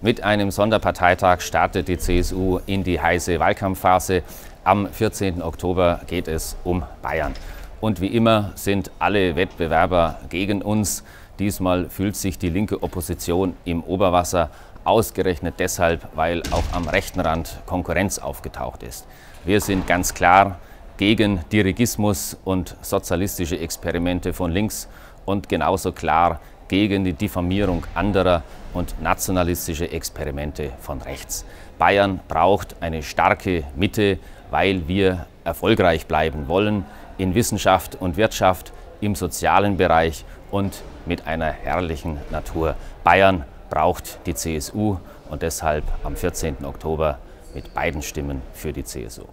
Mit einem Sonderparteitag startet die CSU in die heiße Wahlkampfphase. Am 14. Oktober geht es um Bayern. Und wie immer sind alle Wettbewerber gegen uns. Diesmal fühlt sich die linke Opposition im Oberwasser, ausgerechnet deshalb, weil auch am rechten Rand Konkurrenz aufgetaucht ist. Wir sind ganz klar gegen Dirigismus und sozialistische Experimente von links und genauso klar gegen die Diffamierung anderer und nationalistische Experimente von rechts. Bayern braucht eine starke Mitte, weil wir erfolgreich bleiben wollen in Wissenschaft und Wirtschaft, im sozialen Bereich und mit einer herrlichen Natur. Bayern braucht die CSU und deshalb am 14. Oktober mit beiden Stimmen für die CSU.